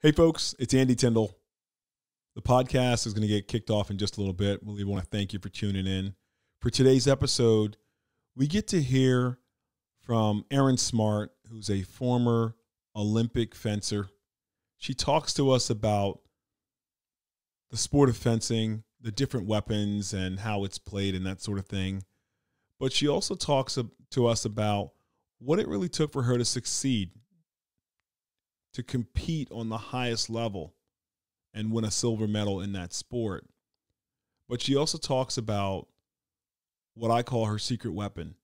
Hey, folks, it's Andy Tyndall. The podcast is going to get kicked off in just a little bit. We want to thank you for tuning in. For today's episode, we get to hear from Erinn Smart, who's a former Olympic fencer. She talks to us about the sport of fencing, the different weapons, and how it's played, and that sort of thing. But she also talks to us about what it really took for her to succeed to compete on the highest level and win a silver medal in that sport. But she also talks about what I call her secret weapon,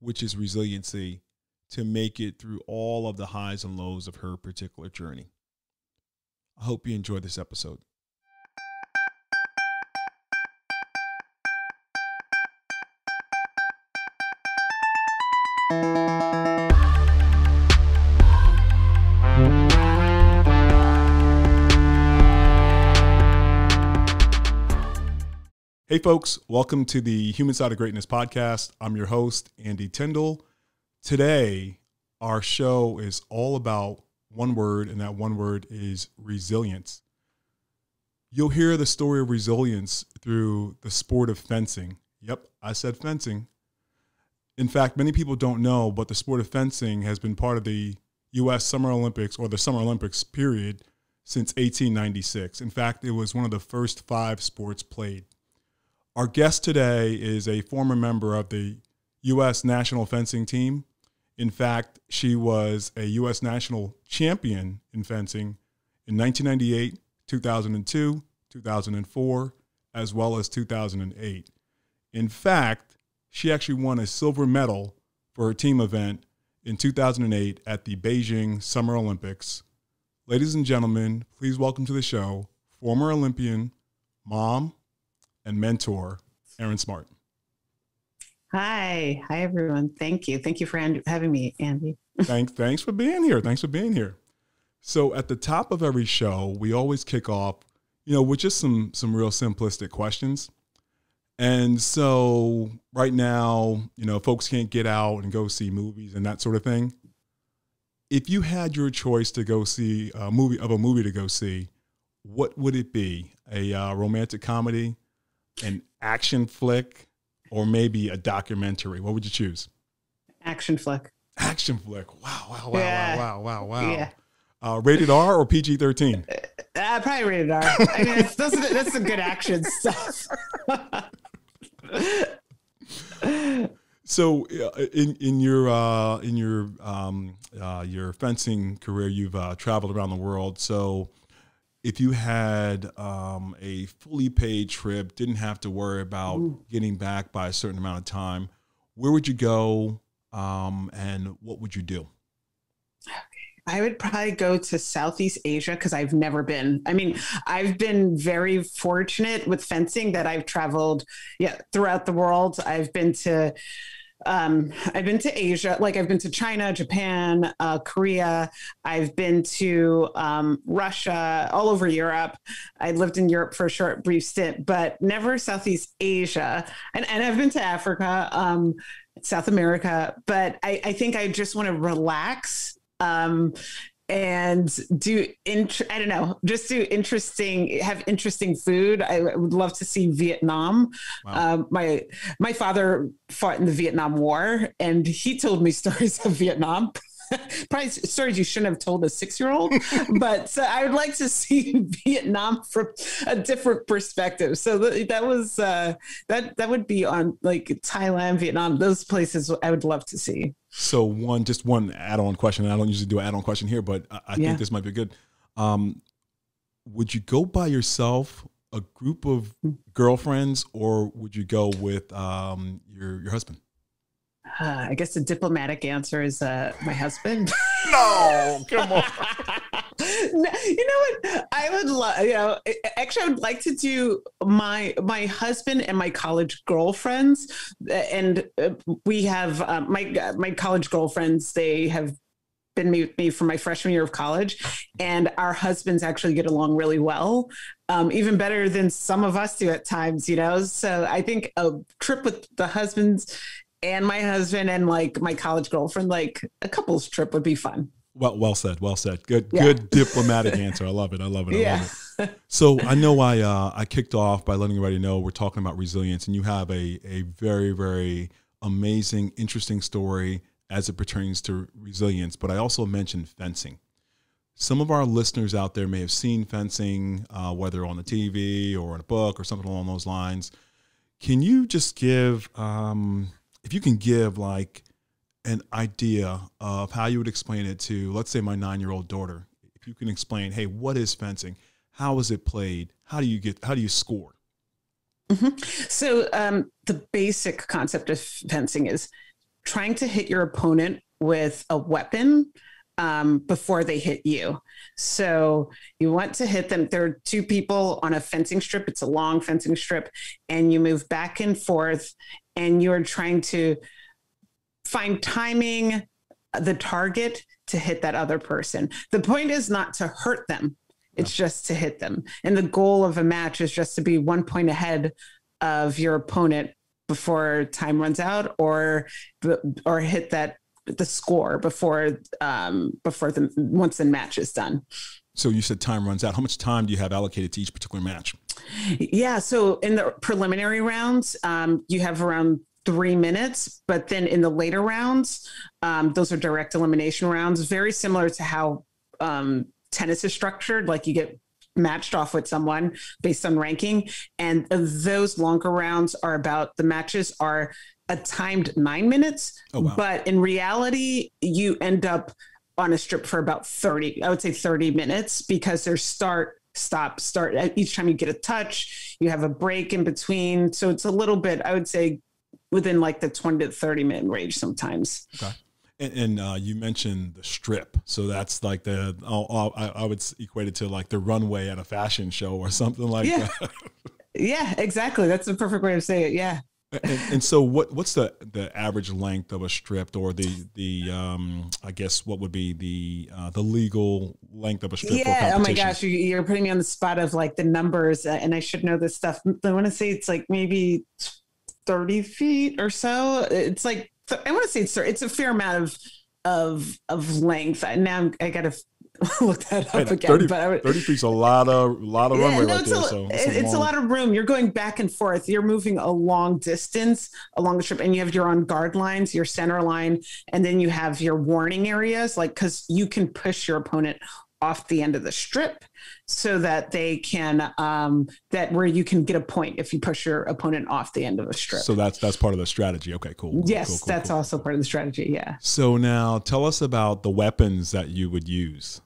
which is resiliency to make it through all of the highs and lows of her particular journey. I hope you enjoy this episode. Hey, folks, welcome to the Human Side of Greatness podcast. I'm your host, Andy Tyndall. Today, our show is all about one word, and that one word is resilience. You'll hear the story of resilience through the sport of fencing. Yep, I said fencing. In fact, many people don't know, but the sport of fencing has been part of the U.S. Summer Olympics or the Summer Olympics period since 1896. In fact, it was one of the first five sports played. Our guest today is a former member of the U.S. national fencing team. In fact, she was a U.S. national champion in fencing in 1998, 2002, 2004, as well as 2008. In fact, she actually won a silver medal for her team event in 2008 at the Beijing Summer Olympics. Ladies and gentlemen, please welcome to the show former Olympian, mom, and mentor, Erinn Smart. Hi. Hi, everyone. Thank you. Thank you for having me, Andy. thanks, thanks for being here. Thanks for being here. So at the top of every show, we always kick off, you know, with just some some real simplistic questions. And so right now, you know, folks can't get out and go see movies and that sort of thing. If you had your choice to go see a movie of a movie to go see, what would it be? A uh, romantic comedy, an action flick, or maybe a documentary? What would you choose? Action flick. Action flick. Wow, wow, wow, yeah. wow, wow, wow, wow. Yeah. Uh, rated R or PG 13? Uh, uh, probably rated R. I mean, that's, that's, that's some good action stuff. so, uh, in in your uh, in your um, uh, your fencing career, you've uh, traveled around the world. So, if you had um, a fully paid trip, didn't have to worry about Ooh. getting back by a certain amount of time, where would you go um, and what would you do? I would probably go to Southeast Asia because I've never been. I mean, I've been very fortunate with fencing that I've traveled, yeah, throughout the world. I've been to um, I've been to Asia, like I've been to China, Japan, uh, Korea. I've been to um, Russia, all over Europe. I lived in Europe for a short, brief stint, but never Southeast Asia. And, and I've been to Africa, um, South America. But I, I think I just want to relax um, and do int- I don't know, just do interesting, have interesting food. I would love to see Vietnam. Wow. Um, my my father fought in the Vietnam War, and he told me stories of Vietnam. Probably stories you shouldn't have told a six year old, but uh, I would like to see Vietnam from a different perspective. So th- that was uh, that that would be on like Thailand, Vietnam, those places I would love to see. So one, just one add-on question. I don't usually do an add-on question here, but I, I yeah. think this might be good. Um, would you go by yourself, a group of girlfriends, or would you go with um, your your husband? Uh, I guess the diplomatic answer is uh, my husband. no, come on. you know what? I would love. You know, actually, I would like to do my my husband and my college girlfriends, and uh, we have uh, my my college girlfriends. They have been with me for my freshman year of college, and our husbands actually get along really well, um, even better than some of us do at times. You know, so I think a trip with the husbands and my husband and like my college girlfriend, like a couple's trip would be fun. Well, well said. Well said. Good, yeah. good diplomatic answer. I love it. I love it. I yeah. love it. So I know I uh, I kicked off by letting everybody know we're talking about resilience, and you have a a very very amazing, interesting story as it pertains to resilience. But I also mentioned fencing. Some of our listeners out there may have seen fencing, uh, whether on the TV or in a book or something along those lines. Can you just give, um, if you can give like an idea of how you would explain it to, let's say, my nine year old daughter. If you can explain, hey, what is fencing? How is it played? How do you get? How do you score? Mm-hmm. So um, the basic concept of fencing is trying to hit your opponent with a weapon um, before they hit you. So you want to hit them. There are two people on a fencing strip. It's a long fencing strip, and you move back and forth, and you're trying to find timing the target to hit that other person. The point is not to hurt them. It's yeah. just to hit them. And the goal of a match is just to be one point ahead of your opponent before time runs out or or hit that the score before um before the once the match is done. So you said time runs out. How much time do you have allocated to each particular match? Yeah. So in the preliminary rounds, um, you have around three minutes. But then in the later rounds, um, those are direct elimination rounds, very similar to how um, tennis is structured. Like you get matched off with someone based on ranking. And those longer rounds are about the matches are a timed nine minutes. Oh, wow. But in reality, you end up on a strip for about 30, I would say 30 minutes because there's start, stop, start. Each time you get a touch, you have a break in between. So it's a little bit, I would say, within like the 20 to 30 minute range sometimes. Okay. And, and uh, you mentioned the strip, so that's like the oh, I, I, would equate it to like the runway at a fashion show or something like yeah. that. yeah, exactly. That's the perfect way to say it. Yeah. And, and, so, what what's the the average length of a strip, or the the um I guess what would be the uh, the legal length of a strip? Yeah. oh my gosh, you, are putting me on the spot of like the numbers, uh, and I should know this stuff. I want to say it's like maybe 30 feet or so. It's like, I want to say it's, it's a fair amount of, of, of length. Now I got to look that up again. 30, but I would, 30 feet's a lot of, lot of yeah, runway no, right it's there. A, so it's, a, it's a, lot of room. You're going back and forth. You're moving a long distance along the strip and you have your on guard lines, your center line, and then you have your warning areas, like, cause you can push your opponent off the end of the strip so that they can um, that where you can get a point if you push your opponent off the end of the strip. So that's that's part of the strategy. Okay, cool. Yes, cool, cool, that's cool. also part of the strategy. Yeah. So now tell us about the weapons that you would use.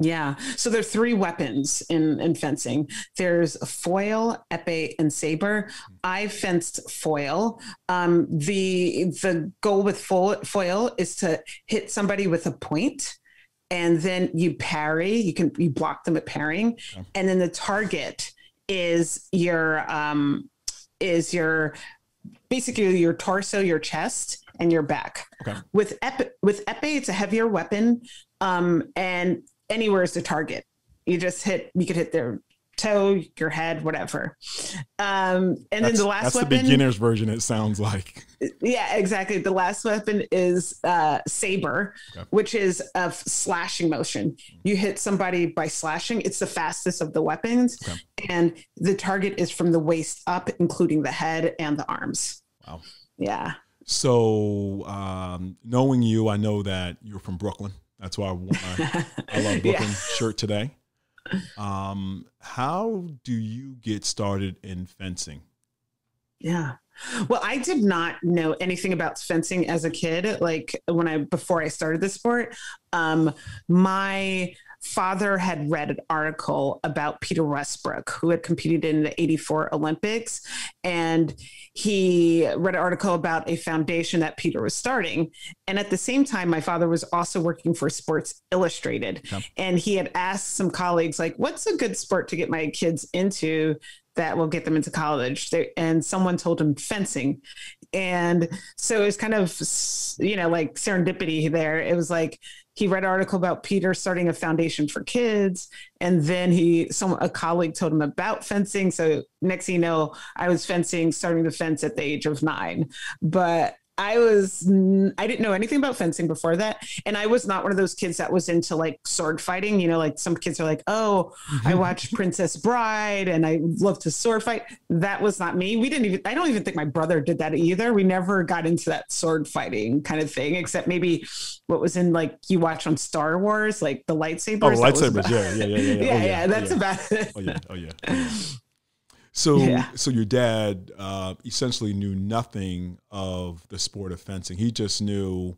Yeah. So there are three weapons in, in fencing. There's foil, epee, and saber. I fenced foil. Um, the the goal with foil is to hit somebody with a point and then you parry you can you block them at parrying okay. and then the target is your um is your basically your torso your chest and your back okay. with ep- with epee it's a heavier weapon um and anywhere is the target you just hit you could hit their toe, your head, whatever. Um, and that's, then the last that's weapon, the beginner's version. It sounds like. Yeah, exactly. The last weapon is uh, saber, okay. which is a slashing motion. You hit somebody by slashing. It's the fastest of the weapons, okay. and the target is from the waist up, including the head and the arms. Wow. Yeah. So, um, knowing you, I know that you're from Brooklyn. That's why I, I, I love Brooklyn yeah. shirt today. Um, how do you get started in fencing? Yeah. Well, I did not know anything about fencing as a kid. Like when I before I started the sport, um, my father had read an article about Peter Westbrook, who had competed in the 84 Olympics. And he read an article about a foundation that Peter was starting. And at the same time, my father was also working for Sports Illustrated. And he had asked some colleagues, like, what's a good sport to get my kids into that will get them into college? And someone told him fencing. And so it was kind of, you know, like serendipity there. It was like, he read an article about Peter starting a foundation for kids, and then he some a colleague told him about fencing. So next thing you know, I was fencing, starting to fence at the age of nine. But I was I didn't know anything about fencing before that, and I was not one of those kids that was into like sword fighting. You know, like some kids are like, "Oh, I mm-hmm. watched Princess Bride and I love to sword fight." That was not me. We didn't even. I don't even think my brother did that either. We never got into that sword fighting kind of thing, except maybe what was in like you watch on Star Wars, like the lightsabers. Oh, lightsabers! Yeah, yeah, yeah, yeah. Yeah, yeah, oh, yeah, yeah. That's oh, yeah. about it. Oh yeah, oh yeah. Oh, yeah. So, yeah. so your dad uh, essentially knew nothing of the sport of fencing. He just knew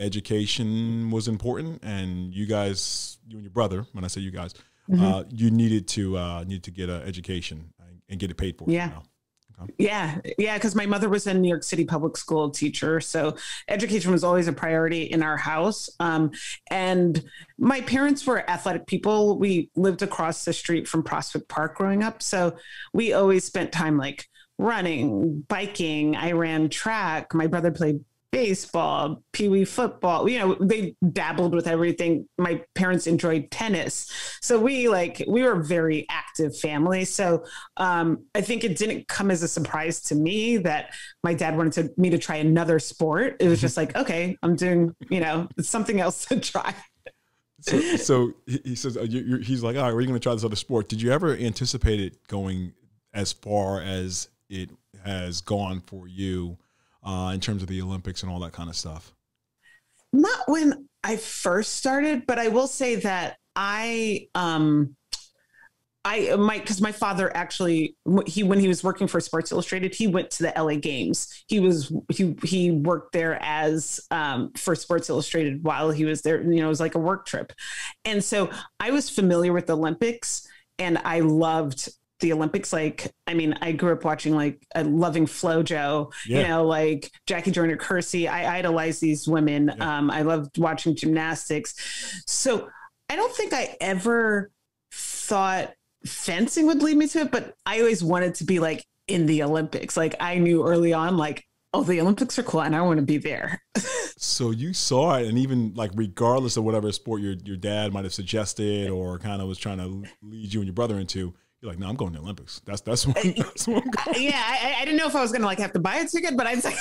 education was important, and you guys, you and your brother, when I say you guys, mm-hmm. uh, you needed to uh, need to get an education and get it paid for. Yeah. You know? Yeah, yeah, because my mother was a New York City public school teacher, so education was always a priority in our house. Um, and my parents were athletic people. We lived across the street from Prospect Park growing up, so we always spent time like running, biking. I ran track. My brother played baseball, pee wee football. You know, they dabbled with everything. My parents enjoyed tennis. So we like, we were a very active family. So um, I think it didn't come as a surprise to me that my dad wanted to, me to try another sport. It was just like, okay, I'm doing, you know, something else to try. So, so he says, uh, he's like, all right, we're going to try this other sport. Did you ever anticipate it going as far as it has gone for you? Uh, in terms of the Olympics and all that kind of stuff? Not when I first started, but I will say that I um I my because my father actually he when he was working for Sports Illustrated he went to the LA Games he was he he worked there as um, for Sports Illustrated while he was there you know it was like a work trip and so I was familiar with the Olympics and I loved the Olympics. Like, I mean, I grew up watching like a loving FloJo, yeah. you know, like Jackie Joyner Kersee. I idolize these women. Yeah. Um, I loved watching gymnastics. So I don't think I ever thought fencing would lead me to it, but I always wanted to be like in the Olympics. Like I knew early on, like, oh, the Olympics are cool and I want to be there. so you saw it, and even like regardless of whatever sport your your dad might have suggested or kind of was trying to lead you and your brother into, you're like, no, I'm going to the Olympics. That's that's what, that's what I'm going. Yeah, I, I, didn't know if I was going to like have to buy a ticket, but I'd say,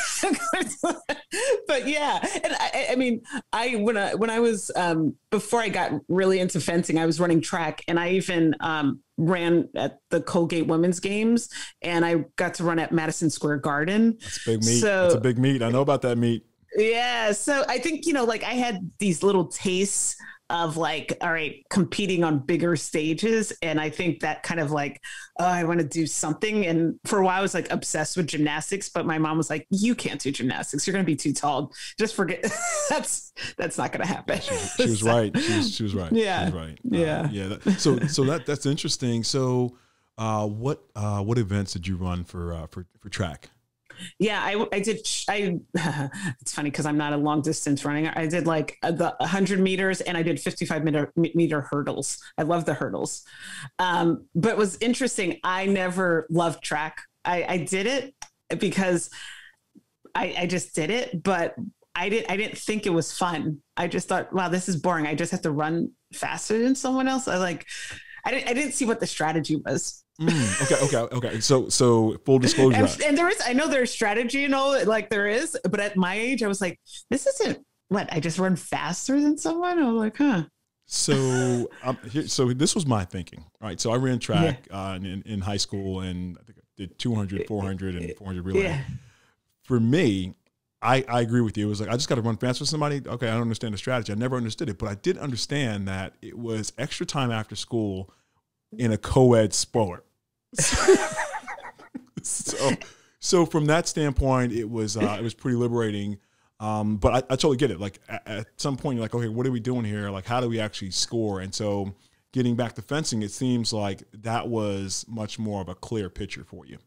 but yeah, and I, I, mean, I when I when I was um, before I got really into fencing, I was running track, and I even um, ran at the Colgate Women's Games, and I got to run at Madison Square Garden. That's big meet. So, That's a big meet. I know about that meet. Yeah, so I think you know, like I had these little tastes of like, all right, competing on bigger stages. And I think that kind of like, oh, I want to do something. And for a while, I was like obsessed with gymnastics, but my mom was like, you can't do gymnastics. You're going to be too tall. Just forget. that's that's not going to happen. She, she was so, right. She was, she was right. Yeah. Was right. Yeah. Uh, yeah. That, so so that that's interesting. So, uh, what uh, what events did you run for uh, for for track? Yeah, I, I did. I it's funny because I'm not a long distance running. I did like uh, the 100 meters and I did 55 meter meter hurdles. I love the hurdles. Um, but was interesting. I never loved track. I, I did it because I, I just did it, but I didn't I didn't think it was fun. I just thought, wow, this is boring. I just have to run faster than someone else. I like I didn't I didn't see what the strategy was. Mm, okay, okay, okay. So, so full disclosure, and, and, there is, I know there's strategy and all, like there is, but at my age, I was like, this isn't what I just run faster than someone. I'm like, huh. So, um, here, so this was my thinking, right? So I ran track yeah. uh, in, in high school, and I think I did 200, 400, and 400 relay. Yeah. For me, I, I agree with you. It was like I just got to run fast with somebody. Okay, I don't understand the strategy. I never understood it, but I did understand that it was extra time after school in a co-ed sport. so, so from that standpoint, it was uh, it was pretty liberating. Um, but I, I, totally get it. Like at, at, some point, you're like, okay, what are we doing here? Like, how do we actually score? And so, getting back to fencing, it seems like that was much more of a clear picture for you.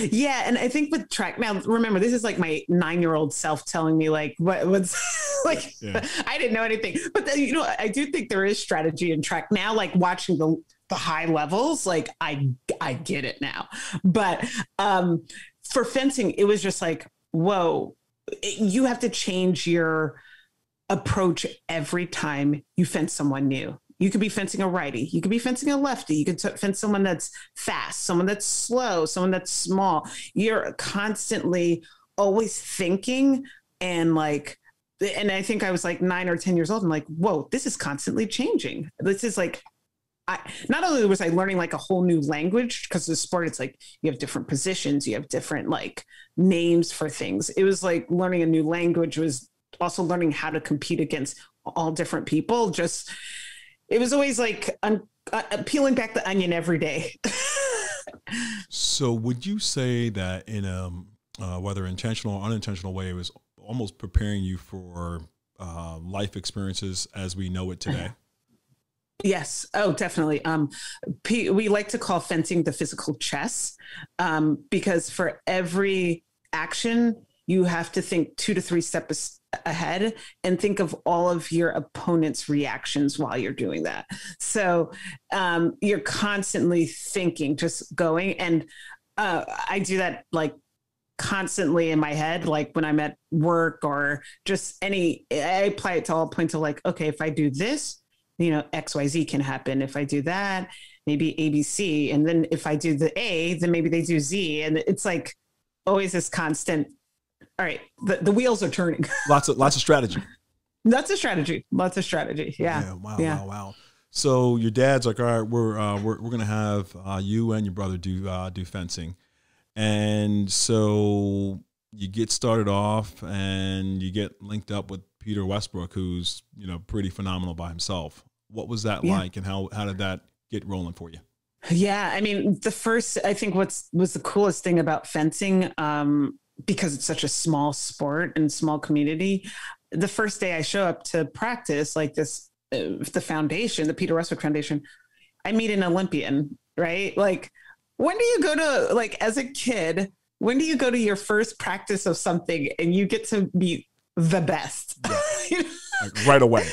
Yeah, and I think with track now, remember this is like my nine-year-old self telling me like what what's like yeah. I didn't know anything, but the, you know I do think there is strategy in track now. Like watching the the high levels like i i get it now but um for fencing it was just like whoa you have to change your approach every time you fence someone new you could be fencing a righty you could be fencing a lefty you could fence someone that's fast someone that's slow someone that's small you're constantly always thinking and like and I think I was like nine or 10 years old. I'm like, whoa, this is constantly changing. This is like, I, not only was I learning like a whole new language because the sport, it's like you have different positions, you have different like names for things. It was like learning a new language was also learning how to compete against all different people. Just, it was always like un, uh, peeling back the onion every day. so would you say that in a, uh, whether intentional or unintentional way, it was almost preparing you for uh, life experiences as we know it today. Yes. Oh, definitely. Um, P- we like to call fencing the physical chess um, because for every action, you have to think two to three steps ahead and think of all of your opponent's reactions while you're doing that. So um, you're constantly thinking, just going. And uh, I do that like constantly in my head, like when I'm at work or just any, I apply it to all points of like, okay, if I do this, you know, XYZ can happen. If I do that, maybe ABC. And then if I do the A, then maybe they do Z. And it's like always this constant, all right, the, the wheels are turning. lots of, lots of strategy. Lots of strategy. Lots of strategy. Yeah. yeah wow. Yeah. Wow. Wow. So your dad's like, all right, we're, uh, we're, we're going to have uh, you and your brother do, uh, do fencing and so you get started off and you get linked up with Peter Westbrook, who's, you know, pretty phenomenal by himself. What was that yeah. like and how, how did that get rolling for you? Yeah. I mean, the first, I think what's was the coolest thing about fencing, um, because it's such a small sport and small community. The first day I show up to practice, like this, uh, the foundation, the Peter Westbrook Foundation, I meet an Olympian, right? Like when do you go to like as a kid when do you go to your first practice of something and you get to meet the best yeah. like right away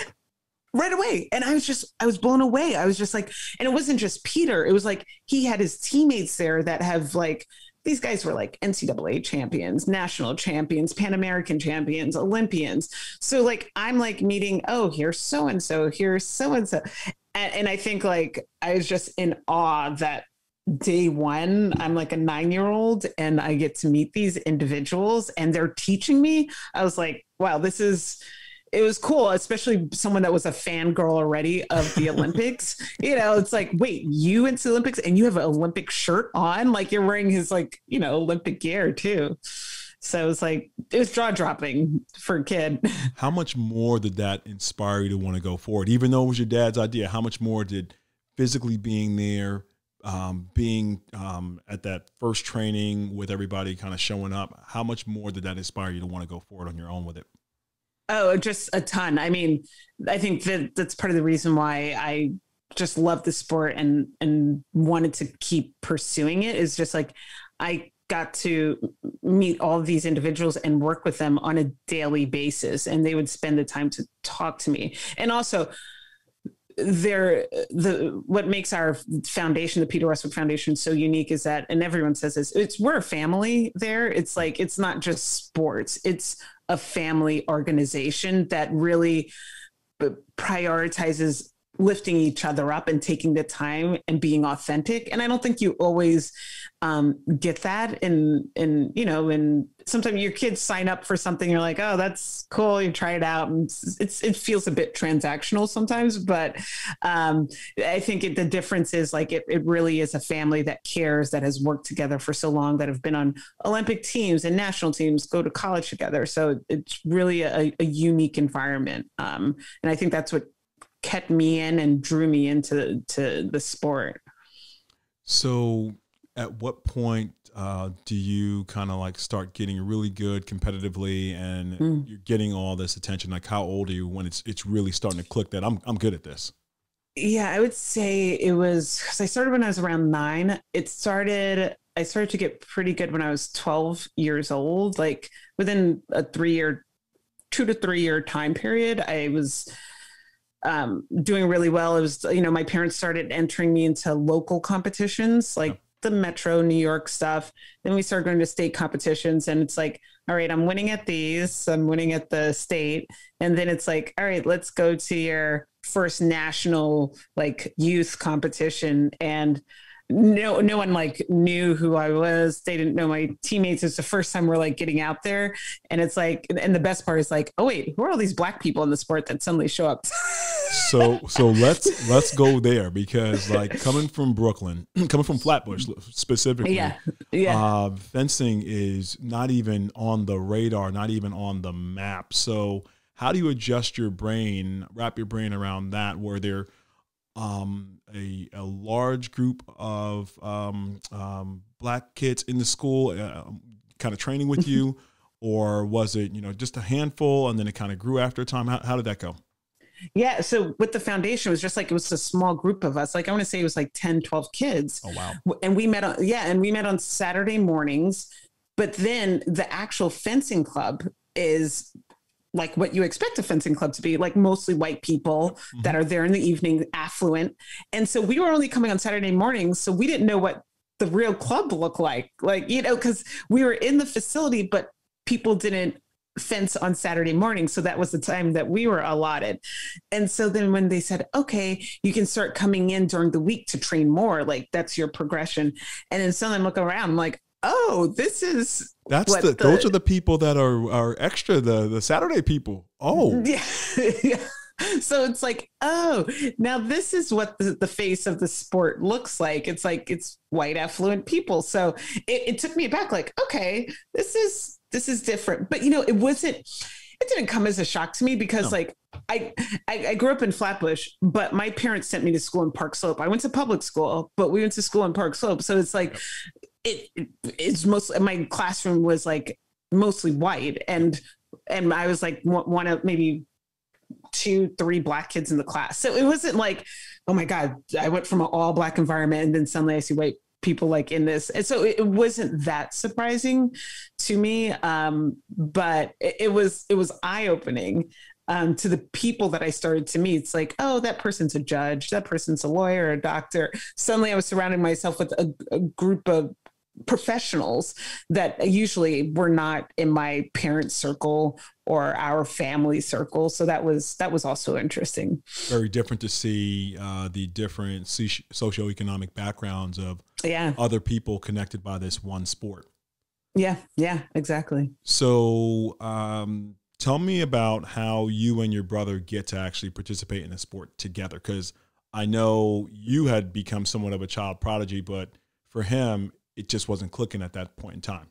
right away and i was just i was blown away i was just like and it wasn't just peter it was like he had his teammates there that have like these guys were like NCAA champions, national champions, Pan American champions, Olympians. So like I'm like meeting, oh, here's so and so, here's so and so. And I think like I was just in awe that day one i'm like a nine year old and i get to meet these individuals and they're teaching me i was like wow this is it was cool especially someone that was a fangirl already of the olympics. You know it's like wait you went to the olympics and you have an olympic shirt on? Like you're wearing his like you know olympic gear too. So it was like it was jaw dropping for a kid. How much more did that inspire you to want to go forward? Even though it was your dad's idea how much more did physically being there um, being um, at that first training with everybody kind of showing up, how much more did that inspire you to want to go forward on your own with it? Oh, just a ton. I mean, I think that that's part of the reason why I just love the sport and and wanted to keep pursuing it is just like I got to meet all of these individuals and work with them on a daily basis and they would spend the time to talk to me. And also there the what makes our foundation the peter westbrook foundation so unique is that and everyone says this it's we're a family there it's like it's not just sports it's a family organization that really prioritizes lifting each other up and taking the time and being authentic. And i don't think you always um, get that in in you know and sometimes your kids sign up for something you're like oh that's cool you try it out. And it's, it's it feels a bit transactional sometimes but um, i think it, the difference is like it, it really is a family that cares that has worked together for so long that have been on olympic teams and national teams go to college together. So it's really a, a unique environment um, and i think that's what kept me in and drew me into to the sport. So, at what point uh, do you kind of like start getting really good competitively, and mm. you're getting all this attention? Like, how old are you when it's it's really starting to click that I'm I'm good at this? Yeah, I would say it was because I started when I was around nine. It started. I started to get pretty good when I was 12 years old. Like within a three year, two to three year time period, I was um, doing really well. It was, you know, my parents started entering me into local competitions like the Metro New York stuff. Then we started going to state competitions, and it's like, all right, I'm winning at these, I'm winning at the state. And then it's like, all right, let's go to your first national like youth competition. And no no one like knew who I was. They didn't know my teammates. It's the first time we're like getting out there, and it's like, and the best part is like, oh wait, who are all these black people in the sport that suddenly show up? so so let's let's go there because like coming from Brooklyn, coming from Flatbush specifically, yeah, yeah, uh, fencing is not even on the radar, not even on the map. So how do you adjust your brain, wrap your brain around that, where there um, a, a large group of um, um, black kids in the school uh, kind of training with you? Or was it you know just a handful and then it kind of grew after a time? How, how did that go yeah so with the foundation it was just like it was a small group of us like i want to say it was like 10 12 kids oh wow and we met on yeah and we met on saturday mornings but then the actual fencing club is like what you expect a fencing club to be, like mostly white people mm-hmm. that are there in the evening, affluent. And so we were only coming on Saturday mornings. So we didn't know what the real club looked like. Like, you know, because we were in the facility, but people didn't fence on Saturday morning. So that was the time that we were allotted. And so then when they said, okay, you can start coming in during the week to train more, like that's your progression. And then suddenly I'm looking around, I'm like, oh, this is that's the, the, those are the people that are are extra the the Saturday people. Oh, yeah. yeah. So it's like, oh, now this is what the, the face of the sport looks like. It's like it's white affluent people. So it, it took me back, like, okay, this is this is different. But you know, it wasn't it didn't come as a shock to me because no. like I, I, I grew up in Flatbush, but my parents sent me to school in Park Slope. I went to public school, but we went to school in Park Slope. So it's like it, it's most my classroom was like mostly white and and I was like one of maybe two three black kids in the class so it wasn't like oh my god I went from an all black environment and then suddenly I see white people like in this and so it wasn't that surprising to me um, but it, it was it was eye opening um, to the people that I started to meet. It's like, oh, that person's a judge, that person's a lawyer, a doctor. Suddenly I was surrounding myself with a, a group of professionals that usually were not in my parents circle or our family circle. So that was that was also interesting. Very different to see uh, the different socioeconomic backgrounds of yeah. other people connected by this one sport. Yeah yeah exactly. So um, tell me about how you and your brother get to actually participate in a sport together because i know you had become somewhat of a child prodigy but for him it just wasn't clicking at that point in time.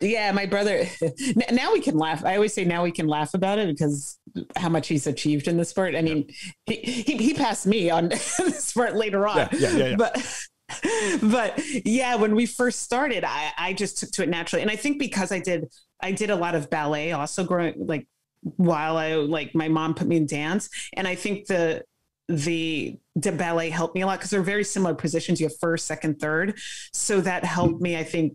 Yeah, my brother. Now we can laugh. I always say now we can laugh about it because how much he's achieved in the sport. I mean, he, he, he passed me on the sport later on. Yeah, yeah, yeah, yeah. But but yeah, when we first started, I, I just took to it naturally, and I think because I did I did a lot of ballet also growing like while I like my mom put me in dance, and I think the the the ballet helped me a lot because they're very similar positions. You have first, second, third. So that helped me, I think,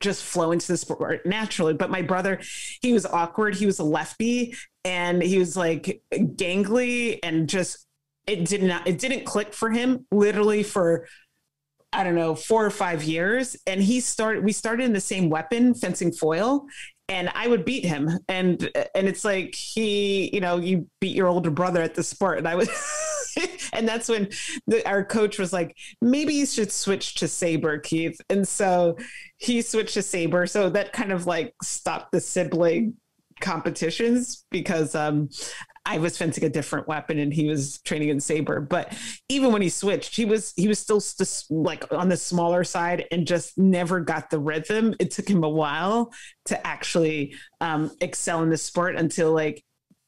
just flow into the sport naturally. But my brother, he was awkward. He was a lefty and he was like gangly and just it did not it didn't click for him literally for I don't know, four or five years. And he started, we started in the same weapon, fencing foil and I would beat him. And and it's like he, you know, you beat your older brother at the sport, and I was, and that's when the, our coach was like, maybe you should switch to saber, Keeth. And so he switched to saber, so that kind of like stopped the sibling competitions because um I was fencing a different weapon and he was training in saber. But even when he switched, he was he was still just like on the smaller side and just never got the rhythm. It took him a while to actually um, excel in the sport until like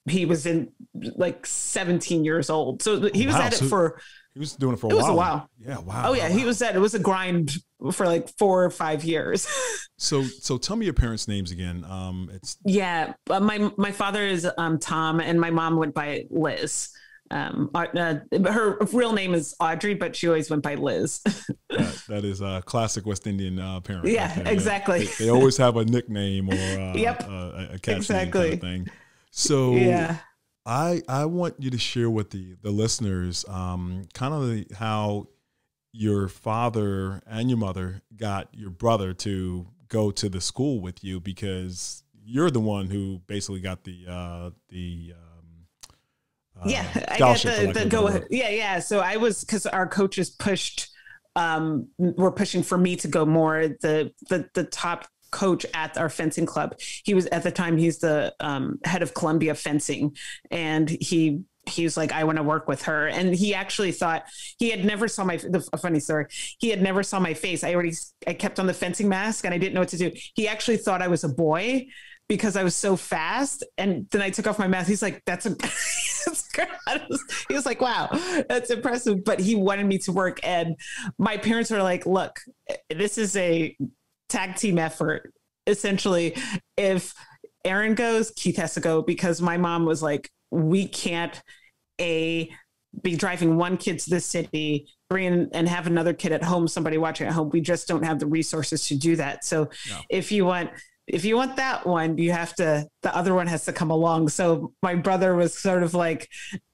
he was in like 17 years old. So he was wow. at it for he was doing it for a it while. was a while. Yeah, wow. Oh yeah, wow. he was at it was a grind for like four or five years. so so tell me your parents' names again. Um, it's yeah. Uh, my my father is um, Tom, and my mom went by Liz. Um, uh, her real name is Audrey, but she always went by Liz. that, that is a classic West Indian uh, parent. Yeah, right exactly. They, they, always have a nickname or uh, yep, a, a catch exactly. Kind of thing. So yeah. I I want you to share with the the listeners um, kind of the, how your father and your mother got your brother to go to the school with you because you're the one who basically got the uh, the um, uh, yeah I got the, the go ahead. yeah yeah. So I was because our coaches pushed um, were pushing for me to go more. The the the top coach at our fencing club. He was at the time he's the um, head of Columbia fencing, and he he was like, I want to work with her. And he actually thought he had never saw my, the funny story. He had never saw my face. I already, I kept on the fencing mask and I didn't know what to do. He actually thought I was a boy because I was so fast. And then I took off my mask. He's like, that's a, he was like, wow, that's impressive. But he wanted me to work. And my parents were like, look, this is a tag team effort. Essentially, if Erinn goes, Keeth has to go because my mom was like, we can't a be driving one kid to the city bring and have another kid at home somebody watching at home we just don't have the resources to do that so no. if you want if you want that one you have to the other one has to come along so my brother was sort of like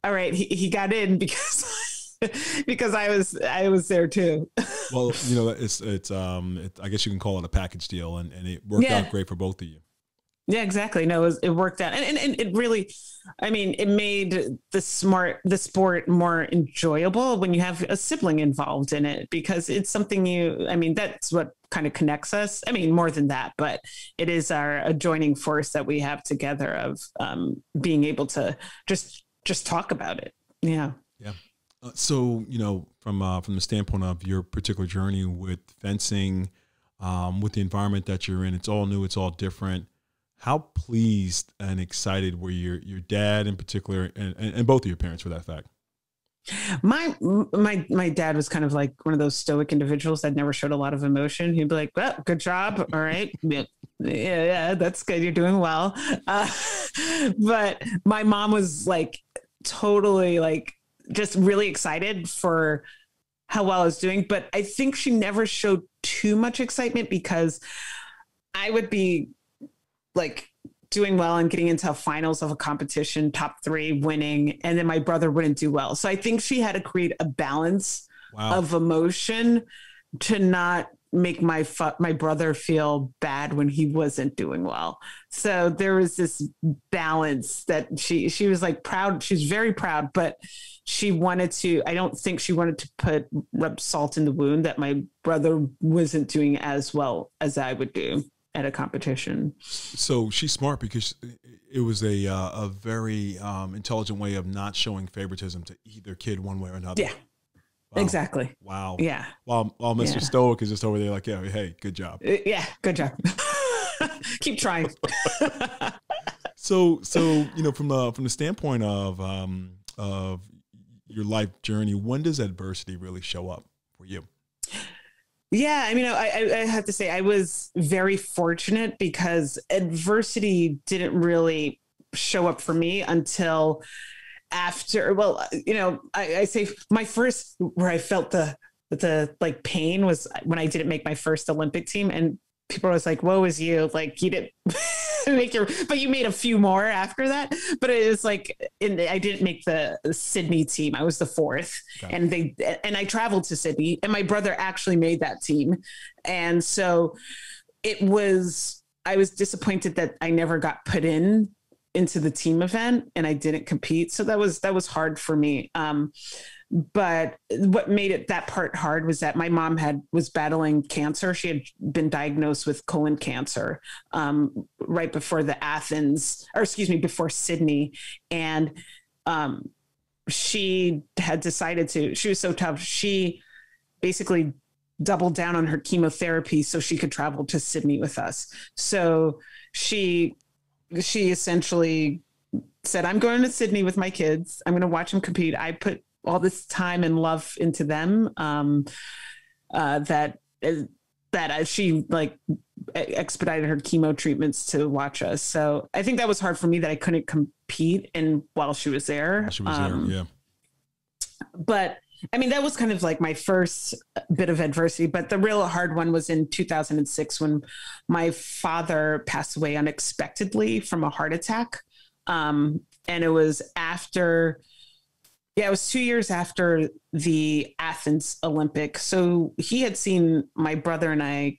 all right he, he got in because because i was i was there too well you know it's it's um it, i guess you can call it a package deal and, and it worked yeah. out great for both of you yeah, exactly. No, it, was, it worked out, and, and, and it really, I mean, it made the smart the sport more enjoyable when you have a sibling involved in it because it's something you. I mean, that's what kind of connects us. I mean, more than that, but it is our adjoining force that we have together of um, being able to just just talk about it. Yeah. Yeah. Uh, so you know, from uh, from the standpoint of your particular journey with fencing, um, with the environment that you're in, it's all new, it's all different. How pleased and excited were your your dad in particular and, and, and, both of your parents for that fact? My my my dad was kind of like one of those stoic individuals that never showed a lot of emotion. He'd be like well good job all right. Yeah yeah that's good you're doing well. Uh, but my mom was like totally like just really excited for how well I was doing but I think she never showed too much excitement because I would be like doing well and getting into finals of a competition, top three, winning, and then my brother wouldn't do well. So I think she had to create a balance wow. of emotion to not make my fu- my brother feel bad when he wasn't doing well. So there was this balance that she she was like proud. She's very proud, but she wanted to. I don't think she wanted to put rub salt in the wound that my brother wasn't doing as well as I would do at a competition. So she's smart because it was a uh, a very um, intelligent way of not showing favoritism to either kid one way or another. Yeah. Wow. Exactly. Wow. Yeah. While while Mr. Yeah. Stoic is just over there like, yeah, hey, good job. Uh, yeah, good job. Keep trying. so so you know from the from the standpoint of um of your life journey, when does adversity really show up for you? Yeah, I mean, I, I have to say I was very fortunate because adversity didn't really show up for me until after. Well, you know, I, I say my first where I felt the the like pain was when I didn't make my first Olympic team, and people was like, "Woe is you!" Like you didn't. make your, but you made a few more after that. But it was like, in, I didn't make the Sydney team. I was the fourth, okay. and they and I traveled to Sydney, and my brother actually made that team, and so it was. I was disappointed that I never got put in into the team event and I didn't compete. So that was that was hard for me. Um, but what made it that part hard was that my mom had was battling cancer she had been diagnosed with colon cancer um, right before the athens or excuse me before sydney and um, she had decided to she was so tough she basically doubled down on her chemotherapy so she could travel to sydney with us so she she essentially said i'm going to sydney with my kids i'm going to watch them compete i put all this time and love into them um, uh, that uh, that she like expedited her chemo treatments to watch us. So I think that was hard for me that I couldn't compete and while she was there. She was um, there, yeah. But I mean, that was kind of like my first bit of adversity. But the real hard one was in 2006 when my father passed away unexpectedly from a heart attack. Um, and it was after yeah, it was two years after the Athens Olympic. So he had seen my brother and I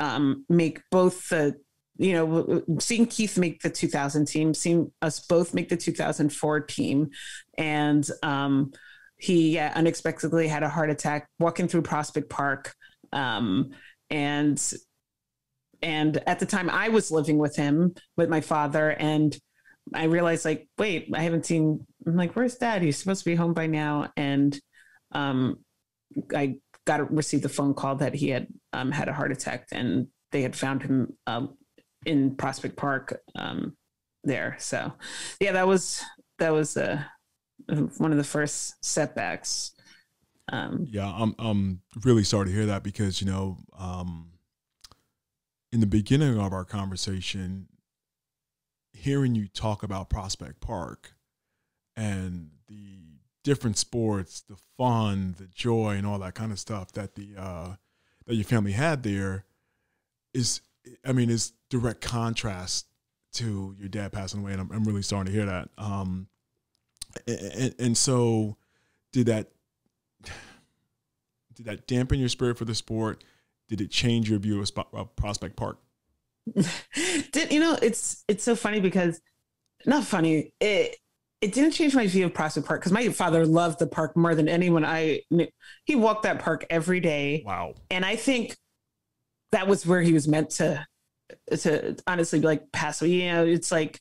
um, make both the, you know, seeing Keeth make the 2000 team, seeing us both make the 2004 team, and um, he unexpectedly had a heart attack walking through Prospect Park. Um, and and at the time I was living with him with my father and I realized like, wait, I haven't seen I'm like, where's dad? He's supposed to be home by now. And um I got received a phone call that he had um, had a heart attack and they had found him um, in Prospect Park um, there. So yeah, that was that was uh, one of the first setbacks. Um, yeah, I'm I'm really sorry to hear that because you know um, in the beginning of our conversation, hearing you talk about Prospect Park and the different sports, the fun, the joy, and all that kind of stuff that the uh, that your family had there is, I mean, is direct contrast to your dad passing away, and I'm, I'm really starting to hear that. Um, and, and so, did that did that dampen your spirit for the sport? Did it change your view of, of Prospect Park? did you know it's it's so funny because not funny it it didn't change my view of Prospect Park because my father loved the park more than anyone I knew. He walked that park every day. Wow. And I think that was where he was meant to to honestly be like pass away. You know, it's like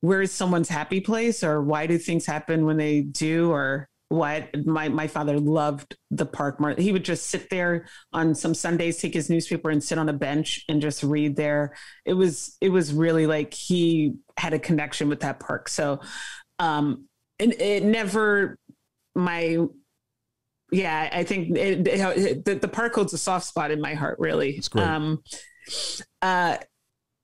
where is someone's happy place or why do things happen when they do or what? My my father loved the park more. He would just sit there on some sundays take his newspaper and sit on a bench and just read there. It was it was really like he had a connection with that park. So um and it never my yeah i think it, it, the, the park holds a soft spot in my heart really. Um uh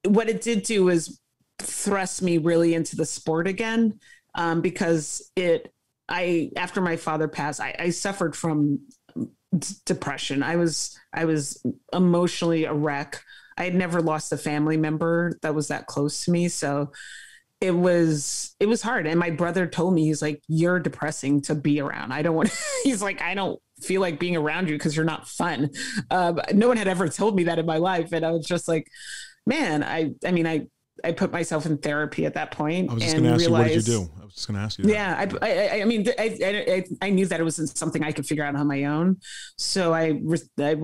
what it did do was thrust me really into the sport again um because it I after my father passed, I, I suffered from d- depression. I was I was emotionally a wreck. I had never lost a family member that was that close to me, so it was it was hard. And my brother told me he's like, "You're depressing to be around. I don't want." he's like, "I don't feel like being around you because you're not fun." Uh, no one had ever told me that in my life, and I was just like, "Man, I I mean, I I put myself in therapy at that point. I was just going to ask realized, you, what did you do? I was just going to ask you. That. Yeah, I, I, I mean, I, I, I, knew that it wasn't something I could figure out on my own, so I, I,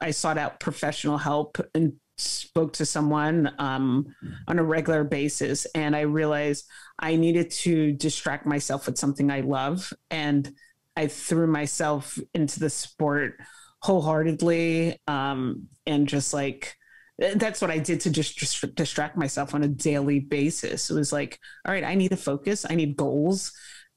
I sought out professional help and spoke to someone um, on a regular basis, and I realized I needed to distract myself with something I love, and I threw myself into the sport wholeheartedly, um, and just like that's what I did to just, just distract myself on a daily basis. It was like, all right, I need to focus. I need goals.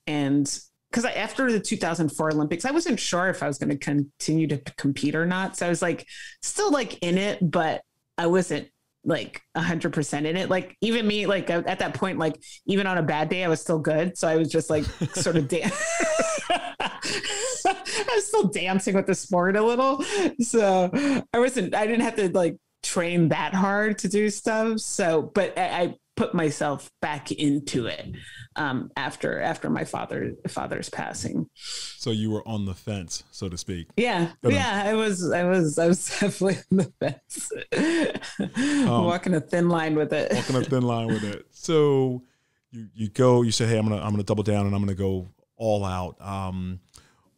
And because after the 2004 Olympics, I wasn't sure if I was going to continue to compete or not. So I was like, still like in it, but I wasn't like 100% in it. Like even me, like at that point, like even on a bad day, I was still good. So I was just like sort of damn. I was still dancing with the sport a little. So I wasn't, I didn't have to like train that hard to do stuff. So, but I, I put myself back into it um, after after my father father's passing. So you were on the fence, so to speak. Yeah, but, um, yeah, I was. I was. I was definitely on the fence, um, walking a thin line with it. walking a thin line with it. So you you go. You say, "Hey, I'm gonna I'm gonna double down and I'm gonna go all out." Um,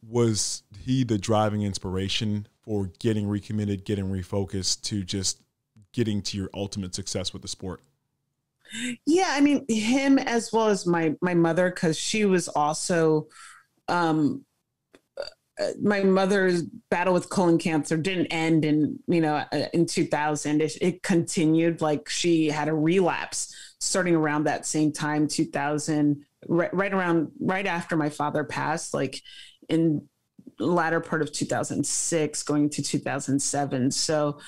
was he the driving inspiration for getting recommitted, getting refocused to just getting to your ultimate success with the sport? Yeah, I mean him as well as my my mother because she was also um uh, my mother's battle with colon cancer didn't end in you know uh, in 2000 it, it, continued like she had a relapse starting around that same time 2000 right, right around right after my father passed like in latter part of 2006 going to 2007 so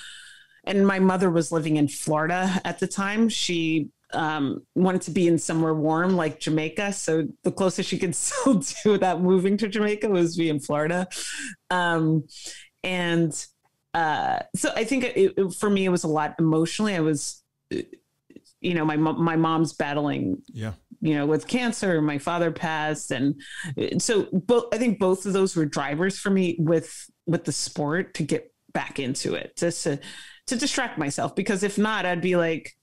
and my mother was living in florida at the time. She um, wanted to be in somewhere warm like jamaica. So the closest she could still do without moving to jamaica was be in florida. Um, and uh, so i think it, it, for me it was a lot emotionally. I was you know my my mom's battling yeah. you know, with cancer, my father passed, and so both. I think both of those were drivers for me with with the sport to get back into it, just to to distract myself. Because if not, I'd be like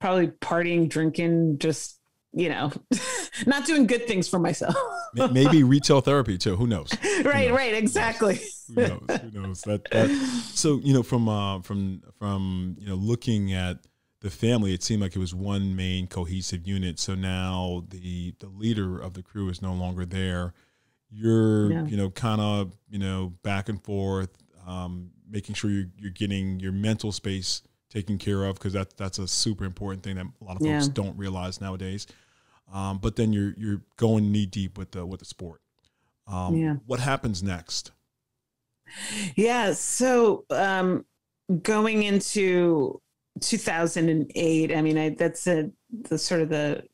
probably partying, drinking, just you know, not doing good things for myself. Maybe retail therapy too. Who knows? right, knows? right, exactly. Who knows? Who knows? That, that, so you know, from uh, from from you know, looking at the family, it seemed like it was one main cohesive unit. So now the the leader of the crew is no longer there. You're yeah. you know kind of you know back and forth, um, making sure you're, you're getting your mental space taken care of because that that's a super important thing that a lot of folks yeah. don't realize nowadays. Um, but then you're you're going knee deep with the with the sport. Um, yeah. What happens next? Yeah. So um, going into 2008, I mean, I, that's a, the sort of the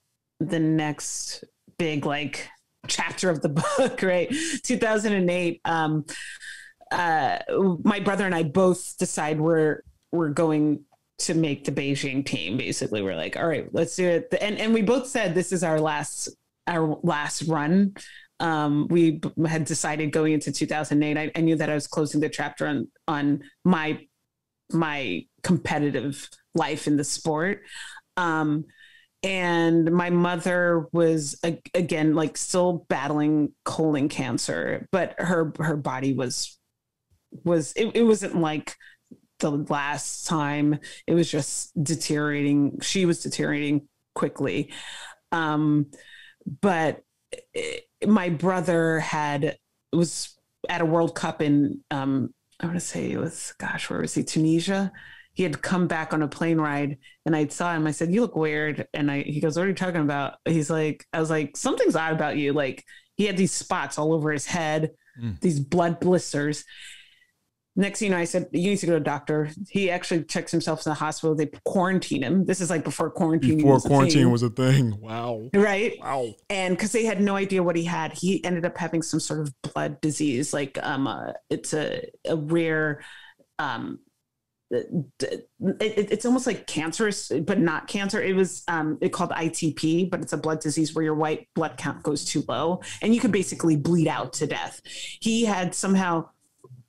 the next big like chapter of the book, right? 2008. Um, uh, my brother and I both decide we're we're going to make the Beijing team. Basically, we're like, all right, let's do it. And and we both said this is our last our last run. Um, we had decided going into 2008. I, I knew that I was closing the chapter on on my my competitive life in the sport. Um, and my mother was again like still battling colon cancer, but her her body was was it, it wasn't like the last time it was just deteriorating she was deteriorating quickly um but it, my brother had was at a world cup in um i want to say it was gosh where was he tunisia he had come back on a plane ride and I saw him. I said, You look weird. And I he goes, What are you talking about? He's like, I was like, something's odd about you. Like he had these spots all over his head, mm. these blood blisters. Next thing you know, I said, You need to go to a doctor. He actually checks himself in the hospital. They quarantine him. This is like before quarantine. Before was quarantine was a thing. Wow. Right. Wow. And because they had no idea what he had, he ended up having some sort of blood disease. Like um uh, it's a, a rare um it, it's almost like cancerous, but not cancer. It was um, it called ITP, but it's a blood disease where your white blood count goes too low, and you could basically bleed out to death. He had somehow,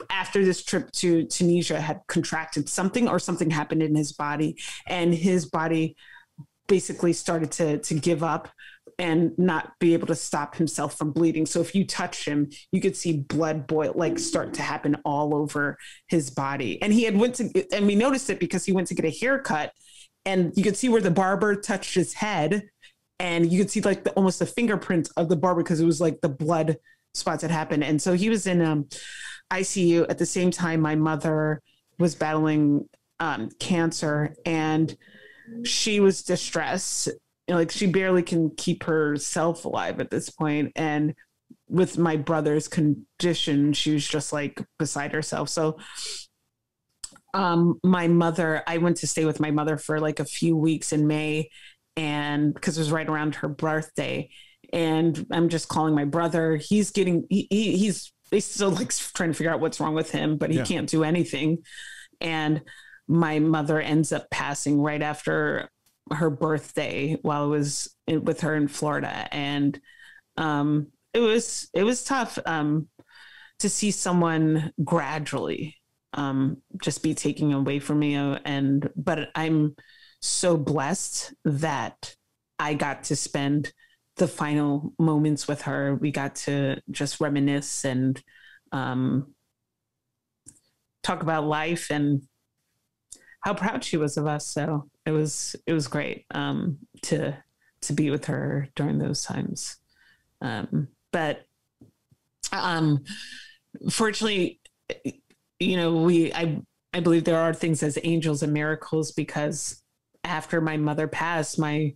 after this trip to Tunisia, had contracted something, or something happened in his body, and his body basically started to to give up and not be able to stop himself from bleeding. So if you touch him, you could see blood boil like start to happen all over his body. And he had went to and we noticed it because he went to get a haircut and you could see where the barber touched his head and you could see like the, almost the fingerprint of the barber because it was like the blood spots that happened. And so he was in um ICU at the same time my mother was battling um, cancer and she was distressed. You know, like she barely can keep herself alive at this point and with my brother's condition she was just like beside herself. So um my mother i went to stay with my mother for like a few weeks in may and because it was right around her birthday. And i'm just calling my brother. He's getting he, he he's they still like trying to figure out what's wrong with him but he yeah. can't do anything and my mother ends up passing right after her birthday while I was in, with her in Florida, and um, it was it was tough um, to see someone gradually um, just be taken away from me. And but I'm so blessed that I got to spend the final moments with her. We got to just reminisce and um, talk about life and how proud she was of us. So it was it was great um, to to be with her during those times. Um, but um, fortunately, you know, we I I believe there are things as angels and miracles because after my mother passed, my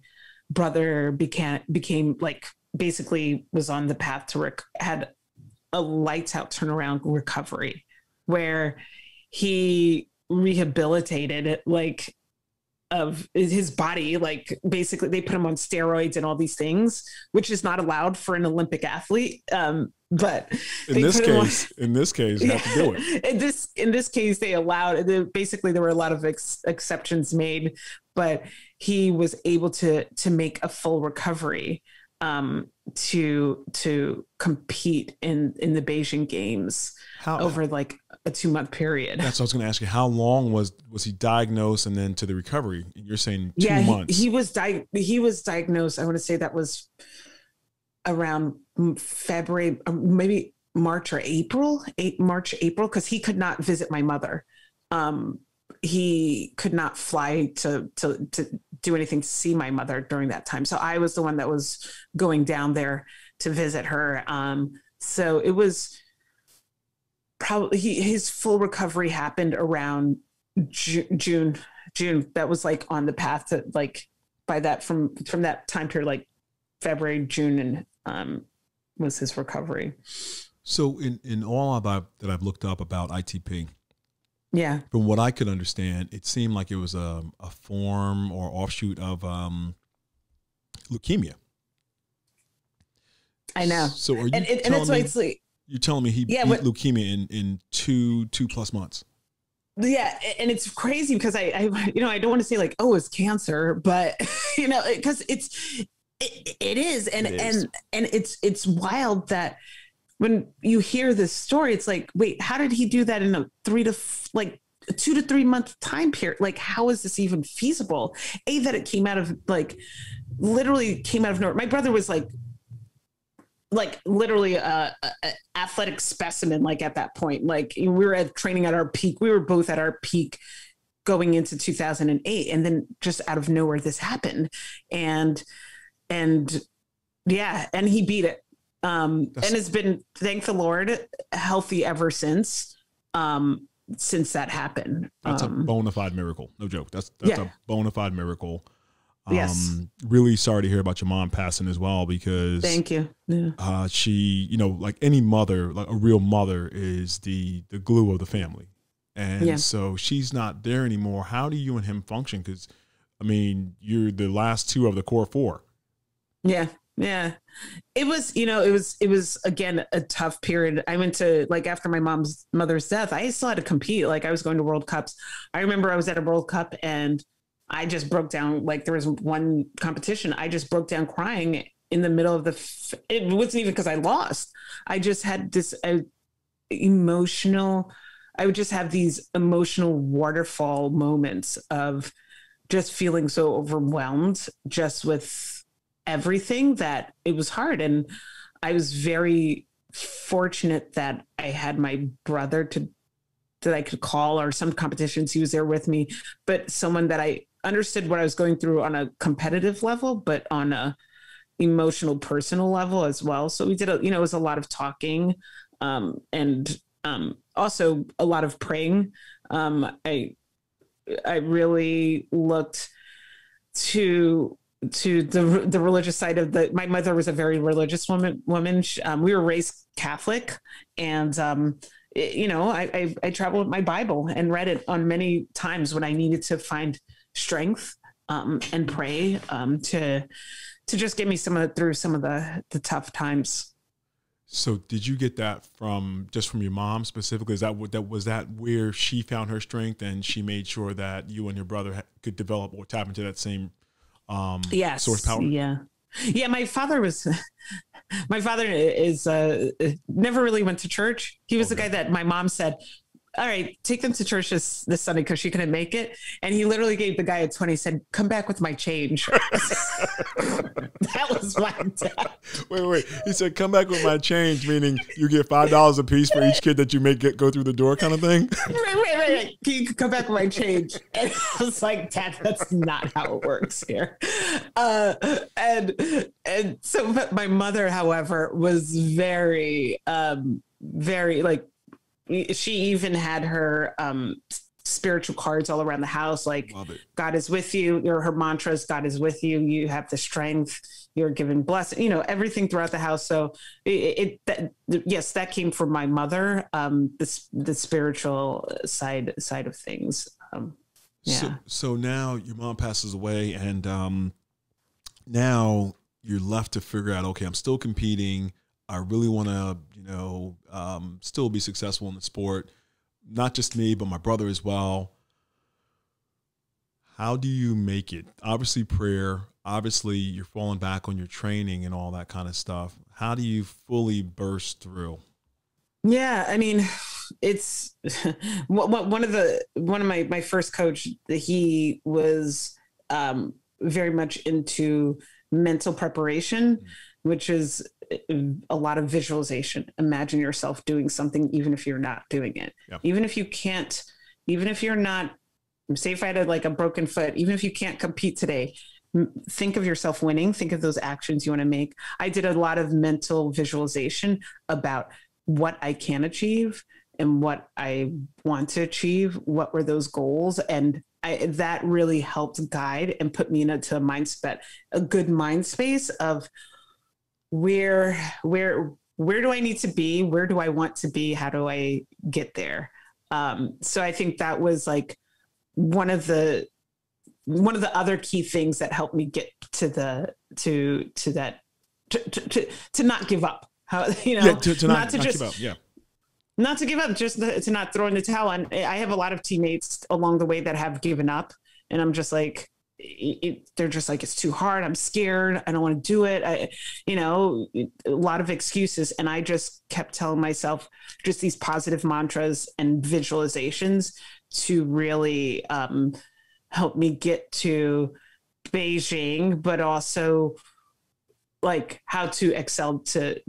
brother became became like basically was on the path to rec- had a lights out turnaround recovery where he rehabilitated it like of his body like basically they put him on steroids and all these things which is not allowed for an olympic athlete um, but in this case on, in this case you have to do it in this in this case they allowed basically there were a lot of ex- exceptions made but he was able to to make a full recovery um, to to compete in in the Beijing games How? over like a two month period. That's what I was going to ask you. How long was was he diagnosed, and then to the recovery? You're saying two yeah, months. He, he was di- he was diagnosed. I want to say that was around February, um, maybe March or April, eight March April, because he could not visit my mother. Um, he could not fly to to to do anything to see my mother during that time. So I was the one that was going down there to visit her. Um, so it was probably he, his full recovery happened around Ju- June. June. That was like on the path to like by that from from that time period, like February, June, and um, was his recovery. So in in all about that I've looked up about ITP, yeah, from what I could understand, it seemed like it was a a form or offshoot of um, leukemia. I know. So are you and, and, that's why it's like you're telling me he Yeah, beat leukemia in in two two plus months. yeah and it's crazy because I, I you know i don't want to say like oh it's cancer but you know because it's it, it is. And It is. and and it's it's wild that when you hear this story it's like wait how did he do that in a three to f- like a two to three month time period? Like how is this even feasible? A that it came out of like literally came out of nowhere. My brother was like like literally a, a, a athletic specimen like at that point. Like we were at training at our peak. We were both at our peak going into 2008 and then just out of nowhere this happened. And and yeah and he beat it um That's- and has been thank the lord healthy ever since um since that happened That's a um, bona fide miracle. No joke. That's that's Yeah. a bona fide miracle. Um, Yes. Really sorry to hear about your mom passing as well because thank you yeah. uh, she, you know, like any mother, like a real mother is the the glue of the family, and Yeah. so she's not there anymore. How do you and him function? Because, I mean, you're the last two of the core four. Yeah. Yeah. It was, you know, it was, it was again a tough period. I went to like after my mom's mother's death, I still had to compete. Like I was going to World Cups. I remember I was at a World Cup and I just broke down. Like there was one competition, I just broke down crying in the middle of the, f- it wasn't even because I lost. I just had this uh, emotional, I would just have these emotional waterfall moments of just feeling so overwhelmed just with everything that it was hard. And i was very fortunate that i had my brother to that i could call or some competitions he was there with me but someone that i understood what i was going through on a competitive level but on a emotional personal level as well. So we did a you know it was a lot of talking um and um also a lot of praying. Um i i really looked to to the the religious side of the my mother was a very religious woman woman She- um, we were raised catholic and um it- you know I, I i traveled with my bible and read it on many times when i needed to find strength um and pray um to to just get me some of the, through some of the the tough times So, did you get that from just from your mom specifically? Is that what that was that where she found her strength and she made sure that you and your brother could develop or tap into that same um, yes source power? yeah. Yeah my father was my father is uh never really went to church. He was the guy that my mom said all right take them to church this, this sunday because she couldn't make it and he literally gave the guy a 20 said come back with my change that was my dad Wait, wait. He said, "Come back with my change," meaning you get five dollars a piece for each kid that you make get go through the door, kind of thing. wait, wait, wait, wait. Can you come back with my change? And I was like, Dad, that's not how it works here. Uh, and and so but my mother, however, was very, um, very like she even had her um spiritual cards all around the house, like God is with you. Your her mantras, God is with you. You have the strength. You're given blessing. You know everything throughout the house. So it, it that, yes, that came from my mother. Um, the the spiritual side side of things. Um, yeah. So, so now your mom passes away, and um, now you're left to figure out. Okay, I'm still competing. I really want to, you know, um, still be successful in the sport. Not just me, but my brother as well. How do you make it? Obviously, prayer. Obviously, you're falling back on your training and all that kind of stuff. How do you fully burst through? Yeah, I mean, it's one of the one of my my first coach. He was um, very much into mental preparation, mm. Which is eh, eh, a lot of visualization. Imagine yourself doing something, even if you're not doing it. Yeah. Even if you can't, even if you're not, say if I had like a broken foot, even if you can't compete today, think of yourself winning. Think of those actions you want to make. I did a lot of mental visualization about what I can achieve and what I want to achieve. What were those goals? And I, that really helped guide and put me into a mindset, a good mind space of where where where do I need to be? Where do I want to be? How do I get there? Um, so I think that was like one of the one of the other key things that helped me get to the to to that to to, to, not give up. How you know yeah, to, to not, not, to not just yeah not to give up, just to not throw in the towel. And I have a lot of teammates along the way that have given up, and I'm just like, it, they're just like it's too hard i'm scared i don't want to do it i you know a lot of excuses and i just kept telling myself just these positive mantras and visualizations to really um, help me get to beijing but also like how to excel to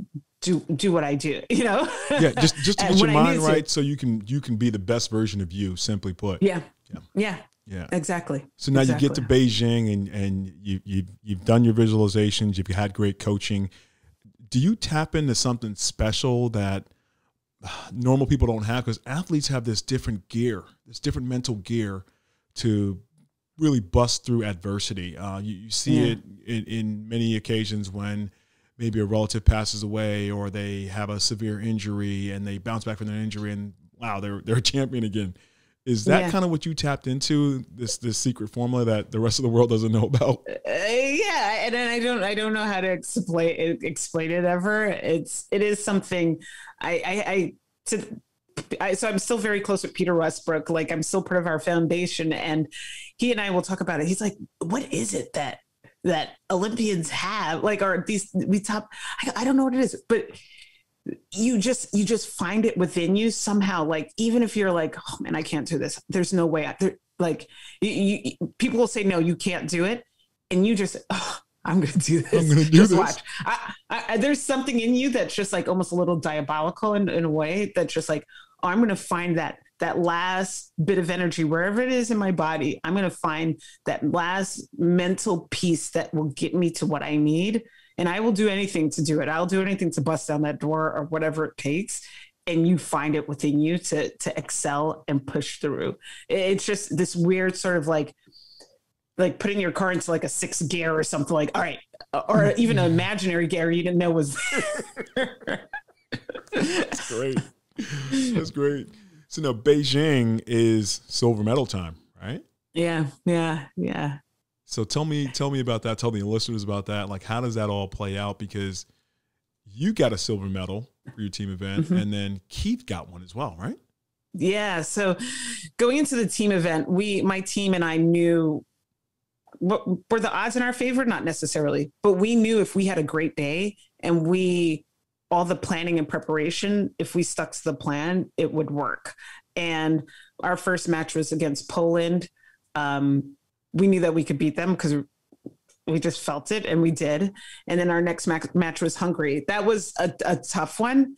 do do what I do, you know. yeah, just just to get your mind right, to. so you can you can be the best version of you. Simply put. Yeah. Yeah. Yeah. Yeah, exactly. So now exactly. you get to Beijing and and you you you've done your visualizations. You've had great coaching. Do you tap into something special that normal people don't have? Because athletes have this different gear, this different mental gear to really bust through adversity. Uh, you, you, see yeah. it in, in many occasions when maybe a relative passes away or they have a severe injury and they bounce back from their injury and wow, they're they're a champion again. Is that yeah. kind of what you tapped into this this secret formula that the rest of the world doesn't know about? Uh, yeah, and I don't I don't know how to explain explain it ever. It's it is something I I, I to I, so I'm still very close with Peter Westbrook. Like I'm still part of our foundation, and he and I will talk about it. He's like, "What is it that that Olympians have? Like, are these we top? I, I don't know what it is, but you just you just find it within you somehow like even if you're like oh man i can't do this. There's no way I, there, like you, you, people will say no you can't do it. And you just oh, i'm gonna do this. I'm gonna do just this. watch I, I, there's something in you that's just like almost a little diabolical in, in a way that's just like oh, i'm gonna find that that last bit of energy wherever it is in my body i'm gonna find that last mental piece that will get me to what i need and I will do anything to do it. I'll do anything to bust down that door or whatever it takes. And you find it within you to to excel and push through. It's just this weird sort of like like putting your car into like a six gear or something like all right uh, or even an imaginary gear you didn't know was That's great. That's great. So now Beijing is silver medal time, right? Yeah, yeah, yeah. So tell me, tell me about that. Tell the listeners about that. Like, how does that all play out? Because you got a silver medal for your team event, mm-hmm. and then Keeth got one as well, right? Yeah. So going into the team event, we, my team and I knew what were the odds in our favor? Not necessarily, but we knew if we had a great day and we, all the planning and preparation, if we stuck to the plan, it would work. And our first match was against Poland. Um, we knew that we could beat them because we just felt it and we did. And then our next match was Hungary. That was a, a tough one.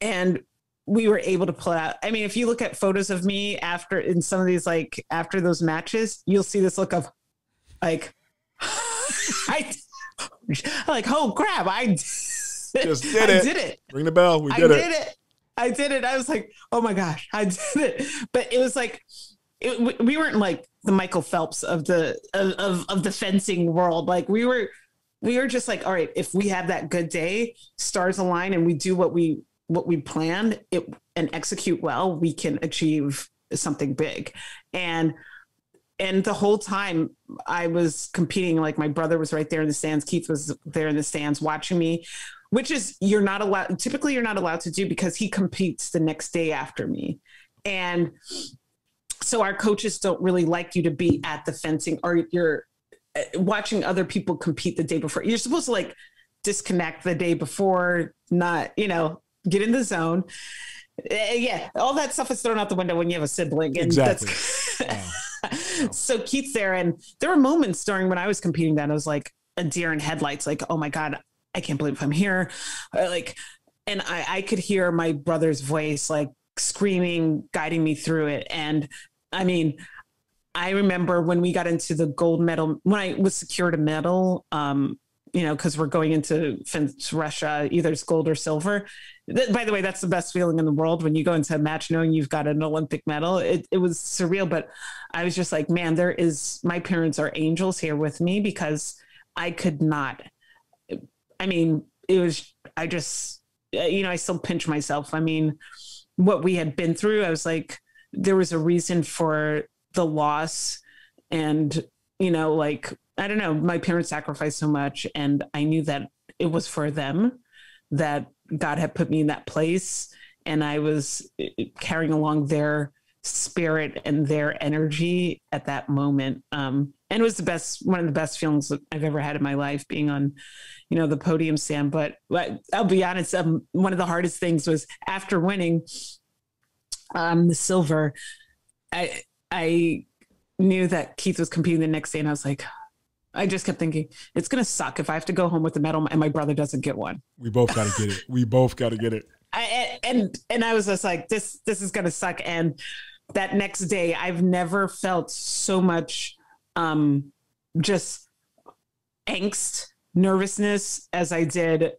And we were able to pull out. I mean, if you look at photos of me after in some of these, like after those matches, you'll see this look of like, I like, oh crap, I just did it. I did it. Ring the bell. We did, I it. did it. I did it. I was like, oh my gosh, I did it. But it was like, it, we weren't like the Michael Phelps of the of, of the fencing world. Like we were we were just like, all right, if we have that good day, stars align and we do what we what we planned it and execute well, we can achieve something big. And and the whole time I was competing, like my brother was right there in the stands, Keeth was there in the stands watching me, which is you're not allowed typically you're not allowed to do because he competes the next day after me. And so our coaches don't really like you to be at the fencing or you're uh, watching other people compete the day before. You're supposed to like disconnect the day before, not, you know, get in the zone. eh, yeah, all that stuff is thrown out the window when you have a sibling. And Exactly. that's so Keeth's there. And there were moments during when I was competing that I was like a deer in headlights, like, oh my God, I can't believe I'm here. Uh, Like, and I, I could hear my brother's voice like screaming, guiding me through it. And I mean, I remember when we got into the gold medal, when I was secured a medal, um, you know, because we're going into fence Russia, either it's gold or silver. By the way, that's the best feeling in the world when you go into a match knowing you've got an Olympic medal. It, it was surreal, but I was just like, man, there is, my parents are angels here with me because I could not. I mean, it was, I just, you know, I still pinch myself. I mean, what we had been through, I was like, there was a reason for the loss. And, you know, like, I don't know, my parents sacrificed so much. And I knew that it was for them that God had put me in that place. And I was uh, carrying along their spirit and their energy at that moment. Um, and it was the best, one of the best feelings I've ever had in my life being on, you know, the podium stand. But, but I'll be honest, um, one of the hardest things was after winning um, the silver, I, I knew that Keeth was competing the next day. And I was like, I just kept thinking, it's going to suck if I have to go home with the medal and my brother doesn't get one. We both got to get it. We both got to get it. I, and and I was just like, this this is gonna suck. And that next day, I've never felt so much um just angst, nervousness as I did.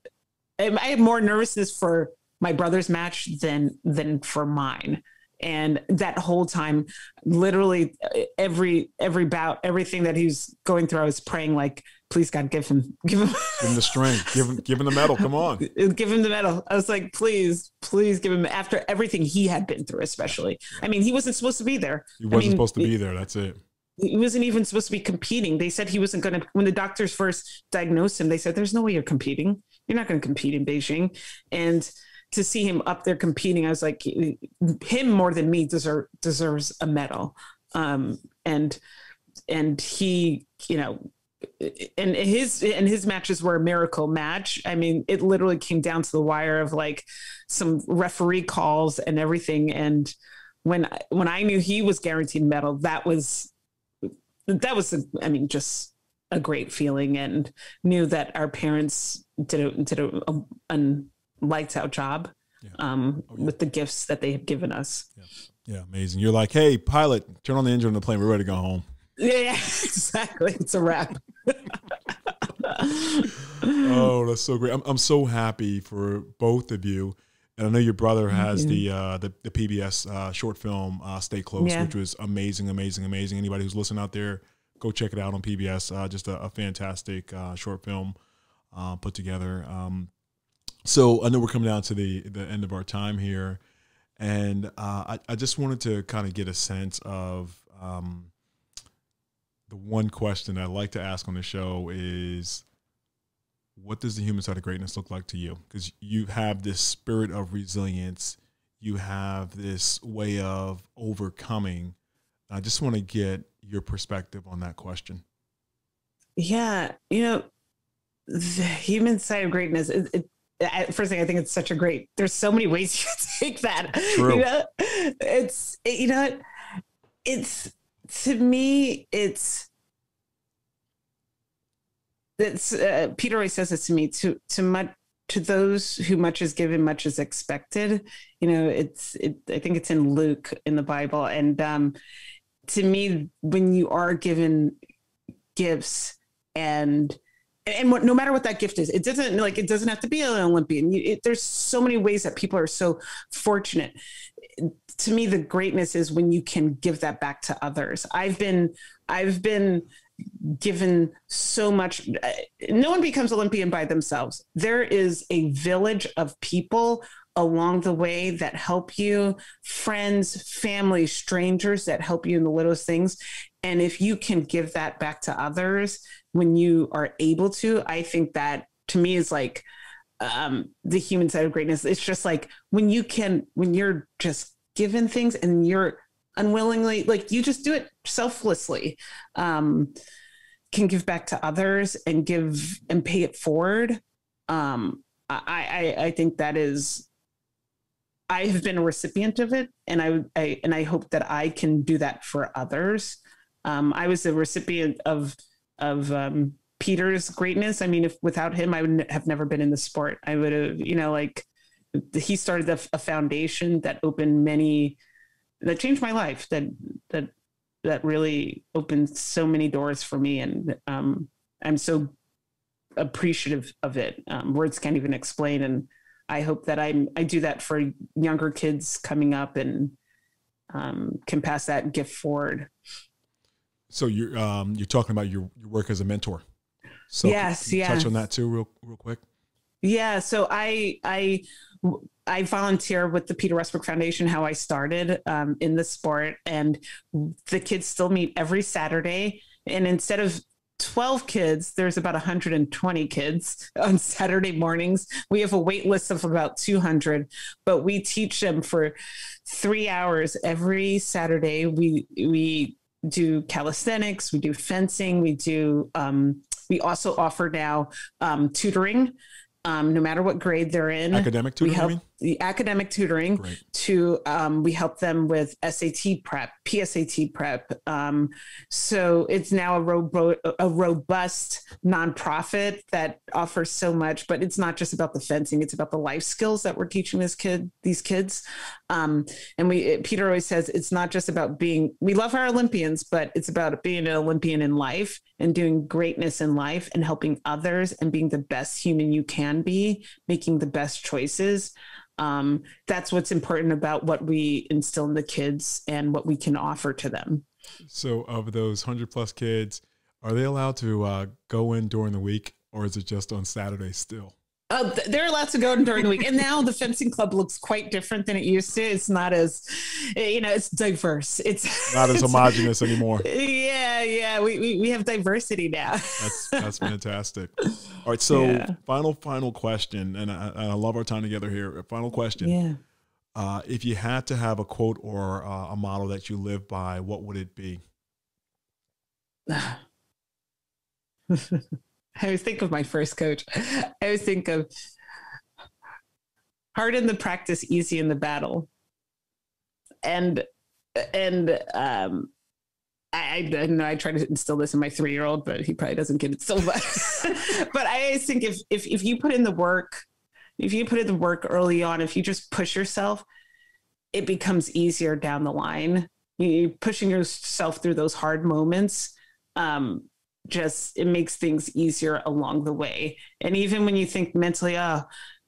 I had more nervousness for my brother's match than than for mine. And that whole time, literally every every bout, everything that he was going through, I was praying like, please God, give him, give him, Give him the strength. Give him, give him the medal. Come on. give him the medal. I was like, please, please give him after everything he had been through, especially. I mean, he wasn't supposed to be there. He wasn't I mean, supposed to be there. That's it. He wasn't even supposed to be competing. They said he wasn't going to. When the doctors first diagnosed him, they said, "There's no way you're competing. You're not going to compete in Beijing." And to see him up there competing, I was like, him more than me deserve, deserves a medal. Um, and and he, you know, and his and his matches were a miracle match. I mean, it literally came down to the wire of like some referee calls and everything. And when when I knew he was guaranteed medal, that was that was I mean, just a great feeling, and knew that our parents did a, did a, a, a lights out job Yeah. um, Oh, yeah. with the gifts that they have given us. Yeah, amazing. You're like, hey, pilot, turn on the engine on the plane. We're ready to go home. Yeah, exactly. It's a wrap. Oh, that's so great. I'm, I'm so happy for both of you. And I know your brother has you. the, uh, the the PBS uh, short film uh, "Stay Close," Yeah. which was amazing, amazing, amazing. Anybody who's listening out there, go check it out on PBS. Uh, just a, a fantastic uh, short film uh, put together. Um, so I know we're coming down to the the end of our time here, and uh, I, I just wanted to kind of get a sense of um, the one question I like to ask on the show is what does the human side of greatness look like to you? Because you have this spirit of resilience, you have this way of overcoming. I just want to get your perspective on that question. Yeah, you know, the human side of greatness. It, it, first thing, I think it's such a great. There's so many ways you take that. True. You know, it's it- you know, it's to me, it's it's uh, Peter always says this to me. To to much to those who much is given, much is expected. You know, it's it. I think it's in Luke in the Bible, and um, to me, when you are given gifts and and what, no matter what that gift is, it doesn't like it doesn't have to be an Olympian. You, it, there's so many ways that people are so fortunate. To me, the greatness is when you can give that back to others. I've been, I've been given so much. uh, No one becomes Olympian by themselves. There is a village of people along the way that help you, friends, family, strangers that help you in the littlest things. And if you can give that back to others when you are able to, I think that to me is like um, the human side of greatness. It's just like when you can, when you're just given things and you're unwillingly, like you just do it selflessly, um, can give back to others and give and pay it forward. Um, I, I, I think that is I have been a recipient of it, and I, I and I hope that I can do that for others. Um, I was a recipient of of um, Peter's greatness. I mean, if without him, I would have never been in the sport. I would have, you know, like he started a, foundation that opened many, that changed my life. That that that really opened so many doors for me, and um, I'm so appreciative of it. Um, words can't even explain, and I hope that I'm I do that for younger kids coming up and um, can pass that gift forward. So you're um, you're talking about your your work as a mentor. So yes, yeah. Touch on that too, real real quick. Yeah. So I I I volunteer with the Peter Westbrook Foundation. How I started um, in the sport, and the kids still meet every Saturday. And instead of 12 kids, there's about 120 kids on Saturday mornings. We have a wait list of about 200, but we teach them for three hours every Saturday. We we do calisthenics, we do fencing, we do um, we also offer now um, tutoring um, no matter what grade they're in. Academic tutoring. We help the academic tutoring Great. to um, we help them with SAT prep, PSAT prep. Um, so it's now a, robo- a robust nonprofit that offers so much. But it's not just about the fencing; it's about the life skills that we're teaching this kid, these kids. Um, and we, Peter always says, it's not just about being. We love our Olympians, but it's about being an Olympian in life and doing greatness in life and helping others and being the best human you can be, making the best choices. Um, that's what's important about what we instill in the kids and what we can offer to them. So, of those 100 plus kids, are they allowed to uh, go in during the week or is it just on Saturday still? Uh, they're lots of going during the week, and now the fencing club looks quite different than it used to. It's not as, you know, it's diverse. It's not as homogenous anymore. Yeah, yeah, we, we we have diversity now. that's that's fantastic. All right, so yeah. final final question, and I, I, love our time together here. Final question. Yeah. Uh, if you had to have a quote or uh, a model that you live by, what would it be? I always think of my first coach. I always think of hard in the practice, easy in the battle. And and um I, I know I try to instill this in my three year old, but he probably doesn't get it so much. but I always think if if if you put in the work, if you put in the work early on, if you just push yourself, it becomes easier down the line. You pushing yourself through those hard moments um, just it makes things easier along the way. And even when you think mentally, oh,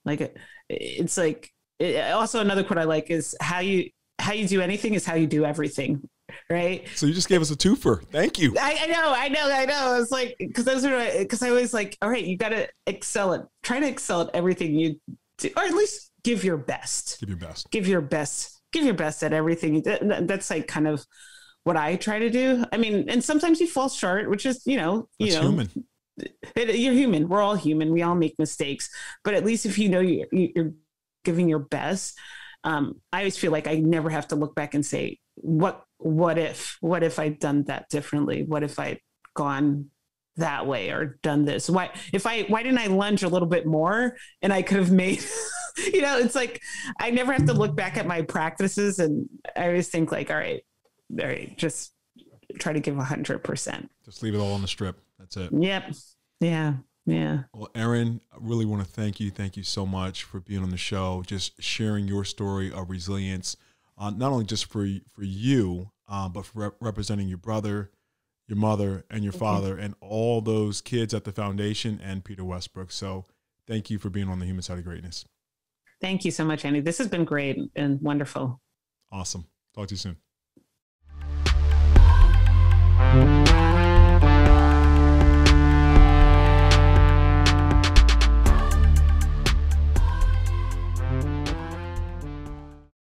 like it's like it, also another quote I like is how you how you do anything is how you do everything. Right. So you just gave us a twofer. Thank you. I, I know, I know, I know. It's like because those are because I always like, all right, you got to excel at try to excel at everything you do, or at least give your best. Give your best. Give your best. Give your best at everything. That's like kind of what I try to do. I mean, and sometimes you fall short, which is, you know, you That's know, human. It, you're human. We're all human. We all make mistakes. But at least if you know you're, you're giving your best, um, I always feel like I never have to look back and say, what, what if, what if I'd done that differently? What if I'd gone that way or done this? Why, if I, why didn't I lunge a little bit more and I could have made, you know, it's like, I never have to look back at my practices. And I always think like, all right, very just try to give a hundred percent. Just leave it all on the strip. That's it. Yep. Yeah. Yeah. Well, Erinn, I really want to thank you. Thank you so much for being on the show, just sharing your story of resilience, uh, not only just for for you, uh, but for rep- representing your brother, your mother, and your father, and all those kids at the foundation and Peter Westbrook. So, thank you for being on the Human Side of Greatness. Thank you so much, Andy. This has been great and wonderful. Awesome. Talk to you soon.